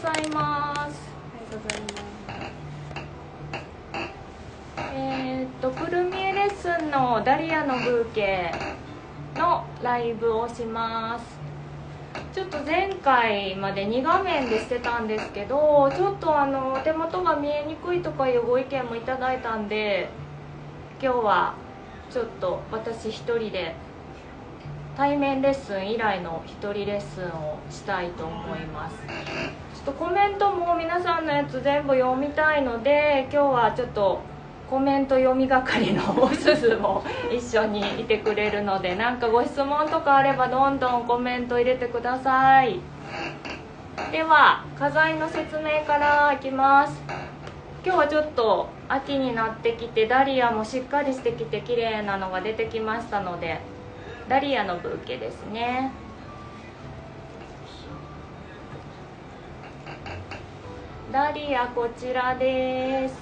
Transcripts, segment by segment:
ざいますおはようございます。えーっとくるみえレッスンのダリアのブーケのライブをします。ちょっと前回まで2画面でしてたんですけどちょっとあの手元が見えにくいとかいうご意見もいただいたんで今日はちょっと私一人で対面レッスン以来の一人レッスンをしたいと思います。とコメントも皆さんのやつ全部読みたいので今日はちょっとコメント読み係のおすずも一緒にいてくれるのでなんかご質問とかあればどんどんコメント入れてください。では花材の説明からいきます。今日はちょっと秋になってきてダリアもしっかりしてきて綺麗なのが出てきましたのでダリアのブーケですね。ダリアこちらです。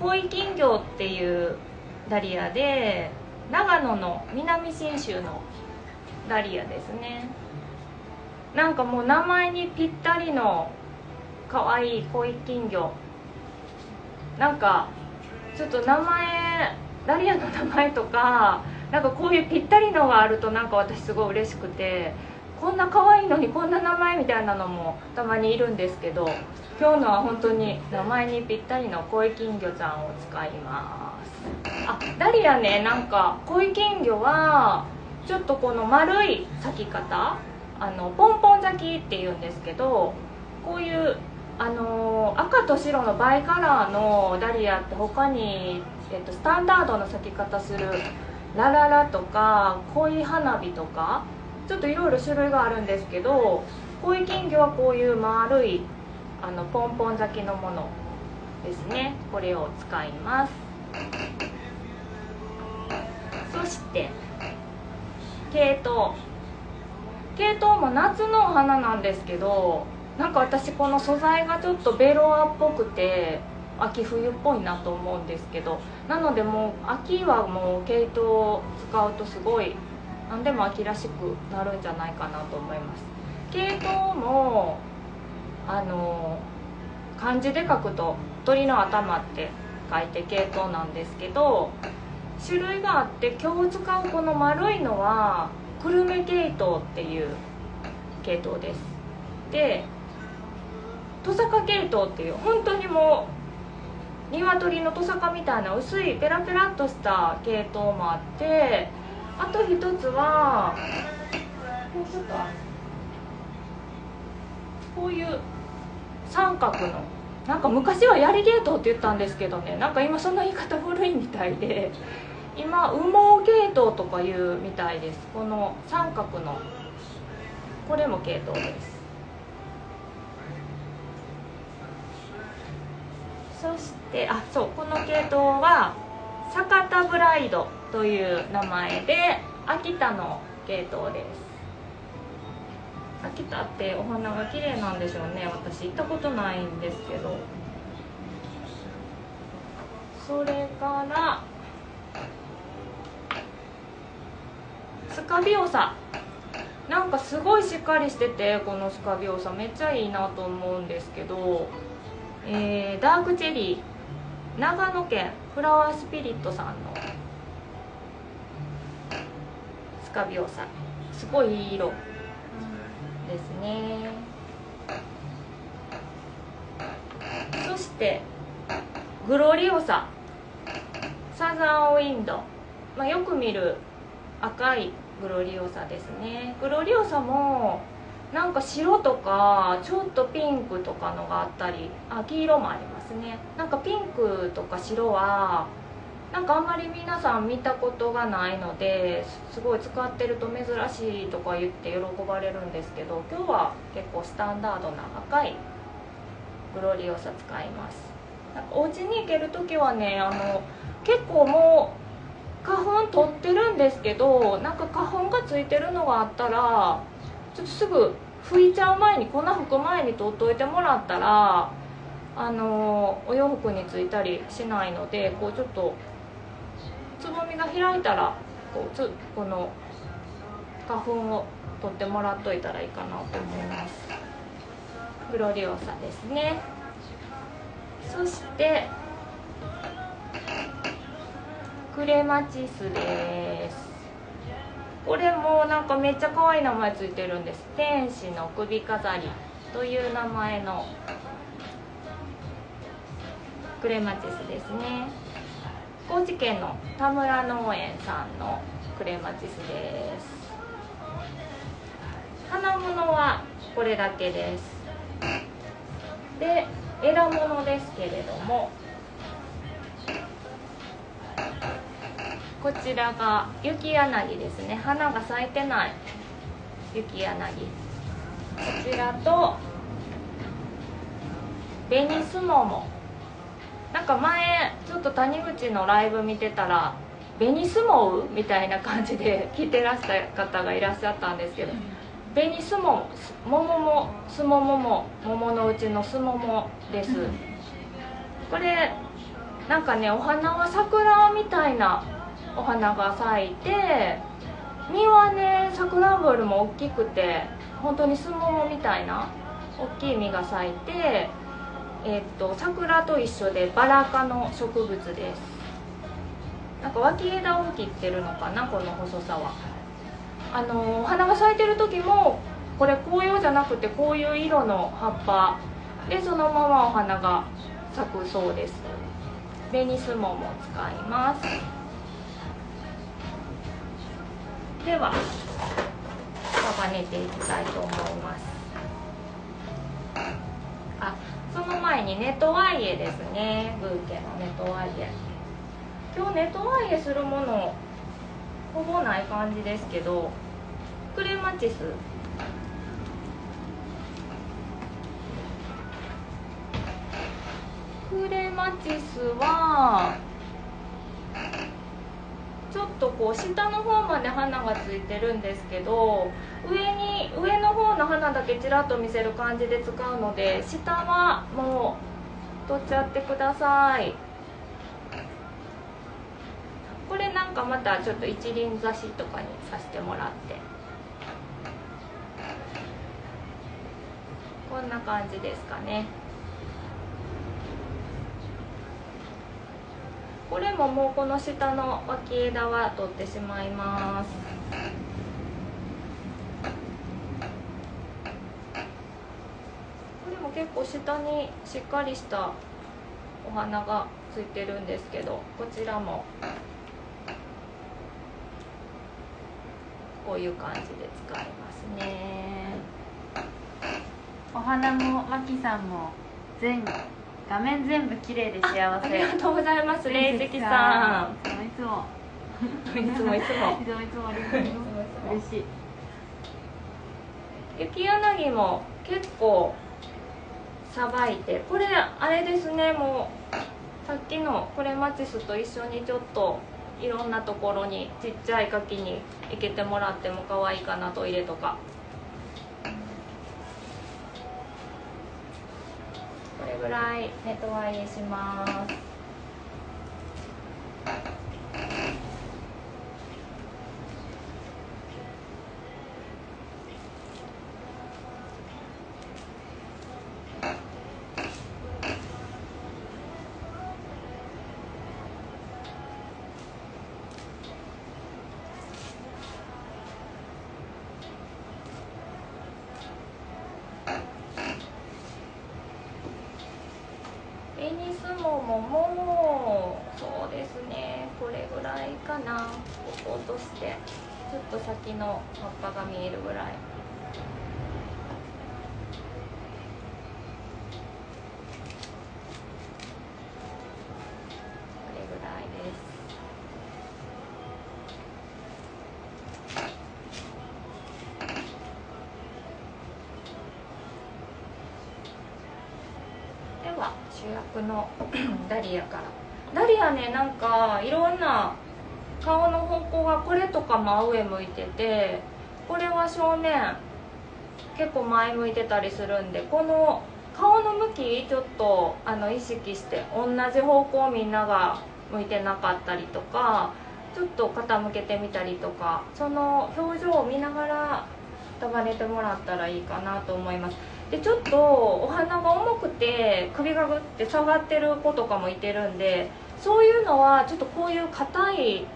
恋金魚っていうダリアで長野の南信州のダリアですね。なんかもう名前にぴったりの可愛い恋金魚なんかちょっと名前ダリアの名前とかなんかこういうぴったりのがあるとなんか私すごい嬉しくて。こんな可愛いのにこんな名前みたいなのもたまにいるんですけど今日のは本当に名前にぴったりの恋金魚ちゃんを使います。あダリアねなんか恋金魚はちょっとこの丸い咲き方あのポンポン咲きっていうんですけどこういうあの赤と白のバイカラーのダリアって他に、えっと、スタンダードの咲き方するラララとか恋花火とかちょっといろいろ種類があるんですけど恋金魚はこういう丸いあのポンポン咲きのものですね。これを使います。そしてケイト。ウケイトウも夏のお花なんですけどなんか私この素材がちょっとベロアっぽくて秋冬っぽいなと思うんですけどなのでもう秋はもう毛糸を使うとすごい何でも秋らしくなるんじゃないかなと思います。毛糸もあの漢字で書くと鳥の頭って書いて毛糸なんですけど種類があって今日使うこの丸いのは久留米毛糸っていう毛糸です。でトサカ毛糸っていう本当にもう鶏のトサカみたいな薄いペラペラっとした毛糸もあってあと一つはもうこういう三角のなんか昔は槍ゲートって言ったんですけどねなんか今その言い方古いみたいで今羽毛ゲートとか言うみたいです。この三角のこれも系統です。そしてあそうこの系統は坂田ブライド。という名前で秋田の系統です。秋田ってお花が綺麗なんでしょうね。私行ったことないんですけど。それからスカビオサなんかすごいしっかりしててこのスカビオサめっちゃいいなと思うんですけど、えー、ダークチェリー。長野県フラワースピリットさんのスカビオサすごいいい色。ですね。そしてグロリオササザンウィンド、まあ、よく見る赤いグロリオサですね。グロリオサもなんか白とかちょっとピンクとかのがあったりあ黄色もありますね。なんかピンクとか白はなんかあんまり皆さん見たことがないのですごい使ってると珍しいとか言って喜ばれるんですけど今日は結構スタンダードな赤いグロリオサ使います。お家に行ける時はねあの結構もう花粉取ってるんですけどなんか花粉がついてるのがあったらちょっとすぐ拭いちゃう前に粉吹く前に取っといてもらったらあのお洋服についたりしないのでこうちょっとつぼみが開いたらこうつこの花粉を取ってもらっといたらいいかなと思います。グロリオサですね。そしてクレマチスです。これもなんかめっちゃ可愛い名前ついてるんです。天使の首飾りという名前のクレマチスですね。高知県の田村農園さんのクレマチスです。花物はこれだけです。で枝物ですけれどもこちらが雪柳ですね。花が咲いてない雪柳。こちらと紅すももなんか前ちょっと谷口のライブ見てたら紅すもうみたいな感じで聞いてらした方がいらっしゃったんですけど紅すもも桃もすももも桃のうちのすももです。これなんかねお花は桜みたいなお花が咲いて実はねさくらんぼよりも大きくて本当にすももみたいな大きい実が咲いて、えー、と桜と一緒でバラ科の植物です。なんか脇枝を切ってるのかなこの細さは。あのお花が咲いてる時もこれ紅葉じゃなくてこういう色の葉っぱ。でそのままお花が咲くそうです。紅スモも使います。では束ねていきたいと思います。あその前にネトワイエですね。ブーケのネトワイエ。今日ネトワイエするものほぼない感じですけどクレマチス。クレマチスはちょっとこう下の方まで花がついてるんですけど上に上の方の花だけちらっと見せる感じで使うので下はもう取っちゃってください。これなんかまたちょっと一輪挿しとかにさせてもらって。こんな感じですかね。これももうこの下の脇枝は取ってしまいます。これも結構下にしっかりしたお花がついてるんですけどこちらもこういう感じで使いますね。お花もマキさんも全画面全部綺麗で幸せ。ありがとうございます。霊石さん。いつもいつも。いつもいつもいつも。ありがとう嬉しい雪柳も結構さばいてこれあれですねもうさっきのクレマチスと一緒にちょっといろんなところにちっちゃい柿に生けても。らっても。可愛いかなトイレとかれぐらいネットワイエします。エニスモモもそうですね。これぐらいかな。ここ落として。ちょっと先の葉っぱが見えるぐらいこれぐらいですでは主役のダリアからダリアなんかいろんな顔の方向がこれとか真上向いててこれは正面結構前向いてたりするんでこの顔の向きちょっとあの意識して同じ方向みんなが向いてなかったりとかちょっと傾けてみたりとかその表情を見ながら束ねてもらったらいいかなと思います。でちょっとお花が重くて首がぐって下がってる子とかもいてるんでそういうのはちょっとこういう硬い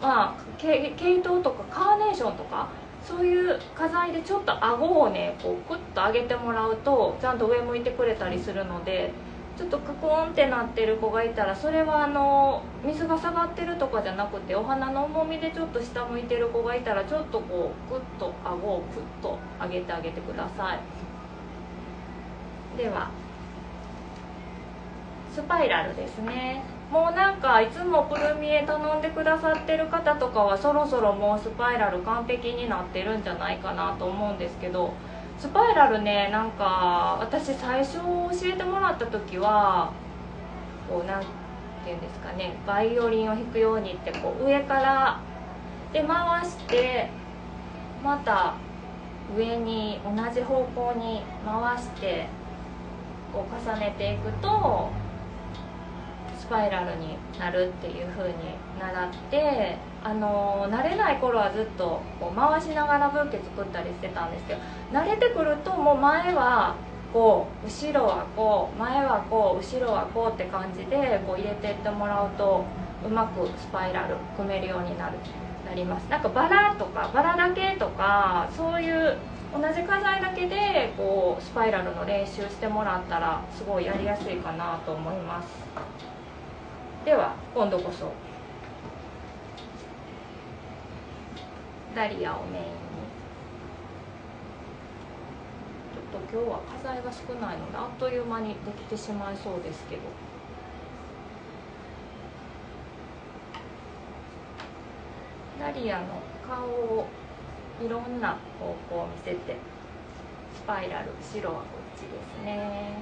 まあ毛毛糸とかカーネーションとかそういう花材でちょっと顎をねこうクッと上げてもらうとちゃんと上向いてくれたりするのでちょっとクコーンってなってる子がいたらそれはあの水が下がってるとかじゃなくてお花の重みでちょっと下向いてる子がいたらちょっとこうグッと顎をクッと上げてあげてください。ではスパイラルですね。もうなんかいつもプルミエ頼んでくださってる方とかはそろそろもうスパイラル完璧になってるんじゃないかなと思うんですけどスパイラルねなんか私最初教えてもらった時はこうなんていうんですかねバイオリンを弾くようにってこう上からで回してまた上に同じ方向に回してこう重ねていくとスパイラルになるっていう風に習ってあの慣れない頃はずっとこう回しながらブーケ作ったりしてたんですけど慣れてくるともう前はこう後ろはこう前はこう後ろはこうって感じでこう入れてってもらうとうまくスパイラル組めるようになるなります。なんかバラとかバラだけとかそういう同じ花材だけでこうスパイラルの練習してもらったらすごいやりやすいかなと思います。では今度こそ。ダリアをメインに。ちょっと今日は花材が少ないのであっという間にできてしまいそうですけど。ダリアの顔をいろんな方向を見せてスパイラル白はこっちですね。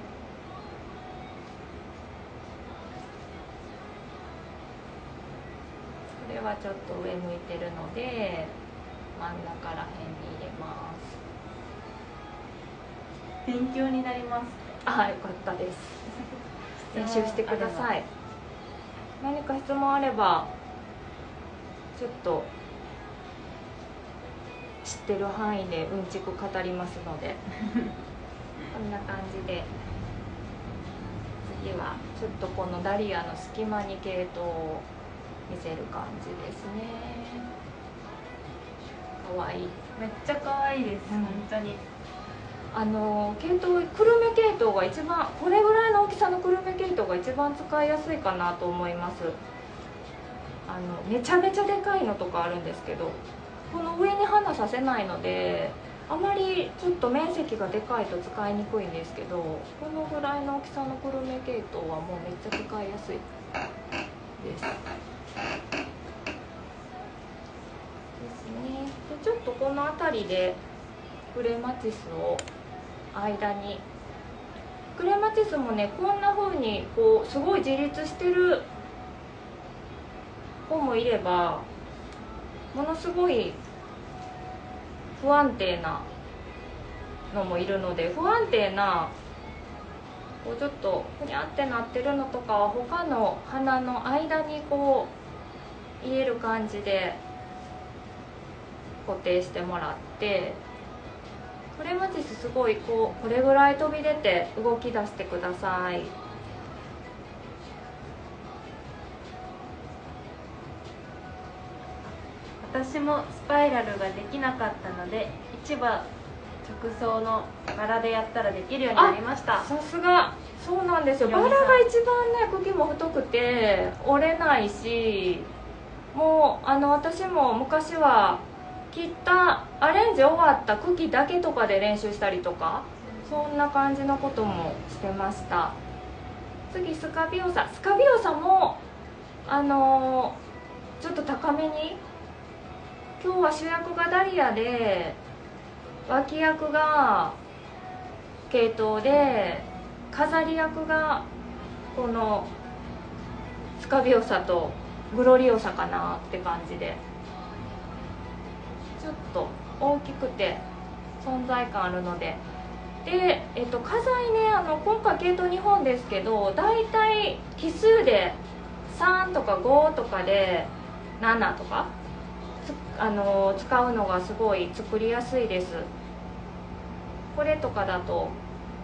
れはちょっと上向いてるので真ん中ら辺に入れます。勉強になります。あよかったです。練習してください。何か質問あればちょっと知ってる範囲でうんちく語りますので。こんな感じで。次はちょっとこのダリアの隙間に系統を見せる感じですね。かわい。いめっちゃ可愛いです、うん。本当に。あの系統久留米系統が一番これぐらいの大きさの久留米系統が一番使いやすいかなと思います。あのめちゃめちゃでかいのとかあるんですけどこの上に花させないのであまりちょっと面積がでかいと使いにくいんですけどこのぐらいの大きさの久留米系統はもうめっちゃ使いやすいですでちょっとこの辺りでクレマチスを間に。クレマチスもねこんな風にこうすごい自立してる子もいればものすごい不安定なのもいるので不安定なこうちょっとふにゃってなってるのとかは他の花の間にこう入れる感じで固定してもらってクレマチスすごいこうこれぐらい飛び出て動き出してください。私もスパイラルができなかったので市場直送の柄でやったらできるようになりました。さすが。そうなんですよ。バラが一番ね茎も太くて折れないしもうあの私も昔は切ったアレンジ終わった茎だけとかで練習したりとか？そんな感じのこともしてました。次スカビオサ。スカビオサもあのちょっと高めに？今日は主役がダリアで脇役が系統で飾り役がこのスカビオサとグロリオサかなって感じで。ちょっと大きくて存在感あるので。で、えっと、花材ねあの今回系統2本ですけど大体奇数で3とか5とかで7とかあの使うのがすごい作りやすいです。これとかだと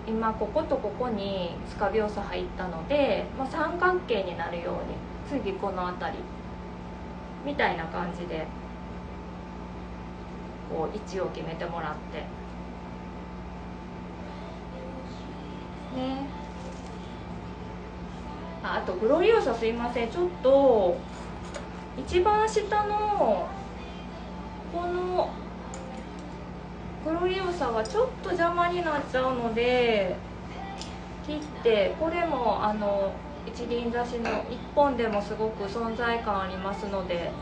今こことここにスカビオサ入ったので、まあ、三角形になるように次この辺りみたいな感じで。こう位置を決めてもらって。ね。ああとグロリオサすいません。ちょっと一番下のこのグロリオサはちょっと邪魔になっちゃうので切ってこれもあの一輪挿しの1本でもすごく存在感ありますので。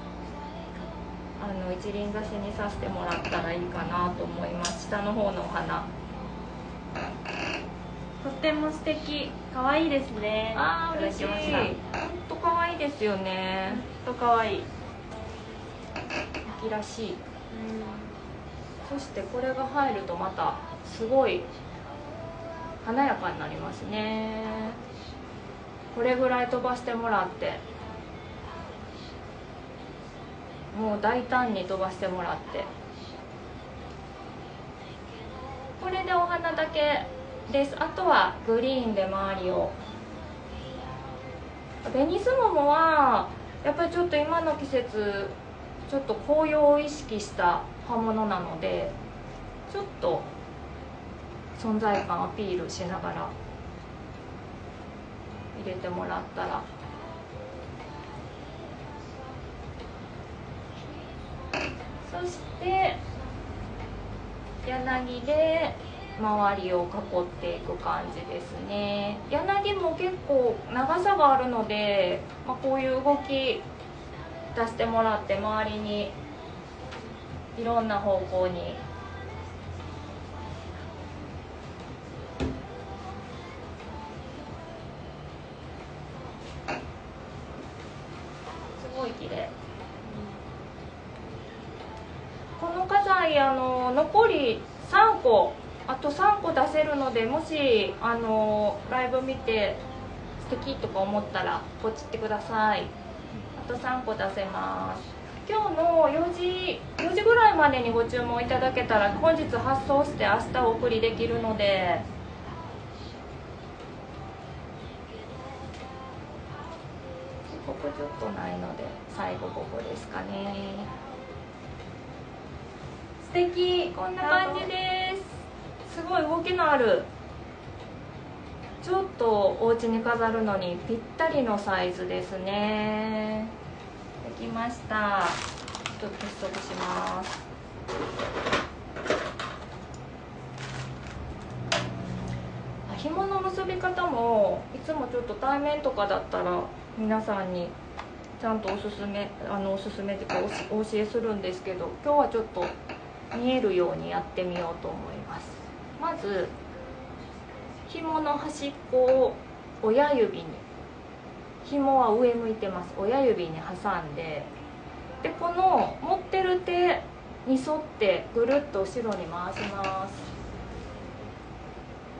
あの一輪挿しにさせてもらったらいいかなと思います。下の方のお花。とっても素敵。可愛いですね。ああ嬉しい。本当可愛いですよね。たと可愛い。秋らしい。そしてこれが入るとまたすごい華やかになりますね。これぐらい飛ばしてもらってもう大胆に飛ばしてもらって。これでお花だけです。あとはグリーンで周りを。ベニスモモはやっぱりちょっと今の季節ちょっと紅葉を意識した葉物なのでちょっと存在感アピールしながら入れてもらったらそして柳で周りを囲っていく感じですね。柳も結構長さがあるので、まあ、こういう動き出してもらって周りにいろんな方向にあの残り3個あと3個出せるのでもしあのライブ見て素敵とか思ったらポチってください。あと3個出せます。今日の4時4時ぐらいまでにご注文いただけたら本日発送して明日お送りできるので。ここちょっとないので最後ここですかね。素敵。こんな感じです。すごい動きのある。ちょっとお家に飾るのにぴったりのサイズですね。できました。ちょっと結束します。あ紐の結び方もいつもちょっと対面とかだったら皆さんにちゃんとおすすめあのおすすめっていうかおお教えするんですけど今日はちょっと見えるようにやってみようと思います。まず紐の端っこを親指に紐は上向いてます。親指に挟んででこの持ってる手に沿ってぐるっと後ろに回します。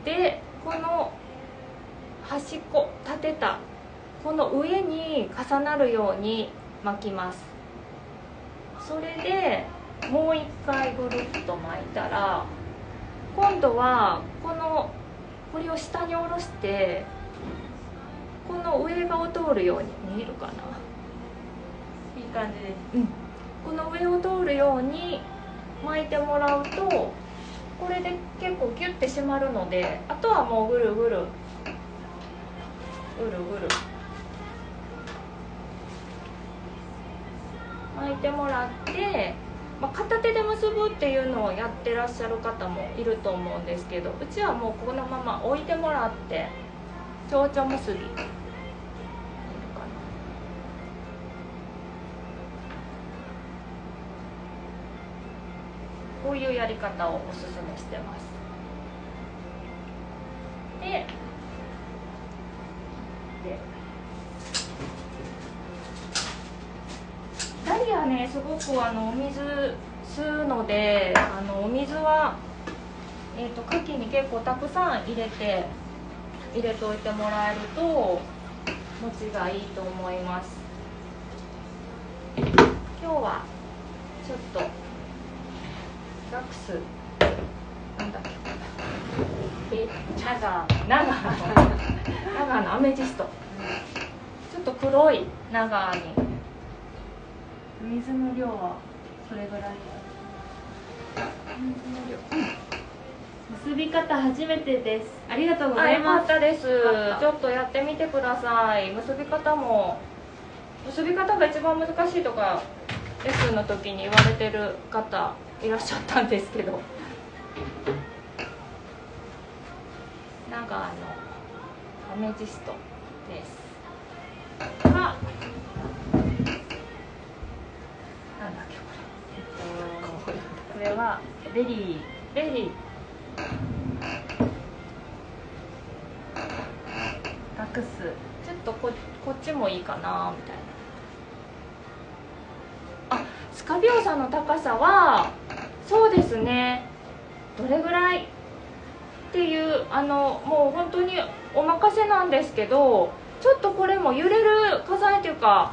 でこの端っこ立てたこの上に重なるように巻きます。それでもう一回ぐるっと巻いたら今度はこのこれを下に下ろしてこの上側を通るように見えるかな？いい感じです。うん。この上を通るように巻いてもらうとこれで結構ギュッて締まるのであとはもうぐるぐる。ぐるぐる。巻いてもらって、まあ、片手で結ぶっていうのをやってらっしゃる方もいると思うんですけどうちはもうこのまま置いてもらって蝶々結びいるかなこういうやり方をおすすめしてます。ですごくあのお水吸うのであのお水はえー、と牡蠣に結構たくさん入れて入れておいてもらえると持ちがいいと思います。今日はちょっとラクスなんだっけ。え長が長野長野アメジスト。ちょっと黒い長に水の量はそれぐらい。結び方初めてです。ありがとうございます。ったです。ちょっとやってみてください。結び方も。結び方が一番難しいとかレッスンの時に言われてる方いらっしゃったんですけど。長野アメジストです。がこれはベリレリー。ー隠すちょっとここっちもいいかなみたいな。あスカビオサの高さはそうですね。どれぐらいっていうあのもう本当にお任せなんですけどちょっとこれも揺れる火災というか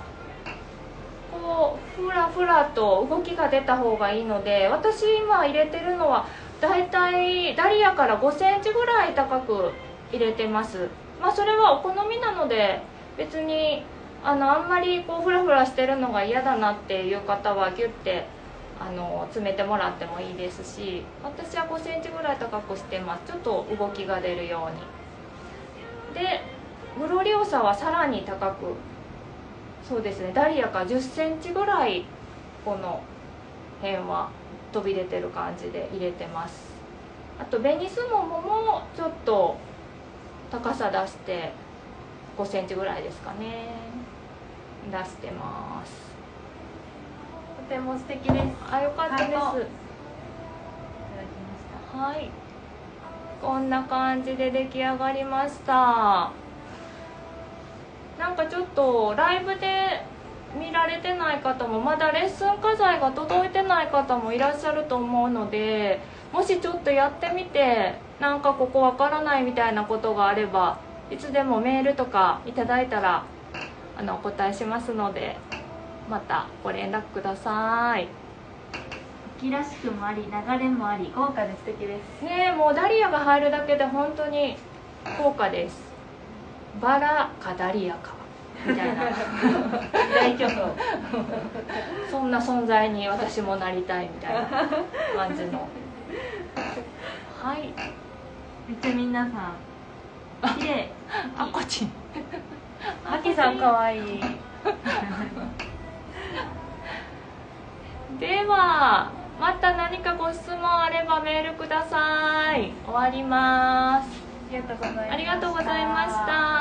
こうふらふらと動きが出た方がいいので私今入れてるのはだいたいダリアから5センチぐらい高く入れてます。まあそれはお好みなので別にあのあんまりこうフラフラしてるのが嫌だなっていう方はギュッてあの詰めてもらってもいいですし私は5センチぐらい高くしてます。ちょっと動きが出るように。でグロリオサはさらに高くそうですね。ダリアから1 0センチぐらいこの辺は飛び出てる感じで入れてます。あとベニスモモもちょっと高さ出して5センチぐらいですかね。出してます。とても素敵です。いただきあよかったです。ハート。まはい。こんな感じで出来上がりましたなんかちょっとライブで見られてない方もまだレッスン課材が届いてない方もいらっしゃると思うのでもしちょっとやってみてなんかここわからないみたいなことがあればいつでもメールとかいただいたらあのお答えしますのでまたご連絡ください。秋らしくもあり流れもあり豪華で素敵です。ねえもうダリアが入るだけで本当に高価ですバラかダリアかみたいな。そんな存在に私もなりたいみたいな感じの。はい。めっちゃ皆さん綺麗。あこっち。マキさん可愛い。ではまた何かご質問あればメールください。終わりますありがとうございました。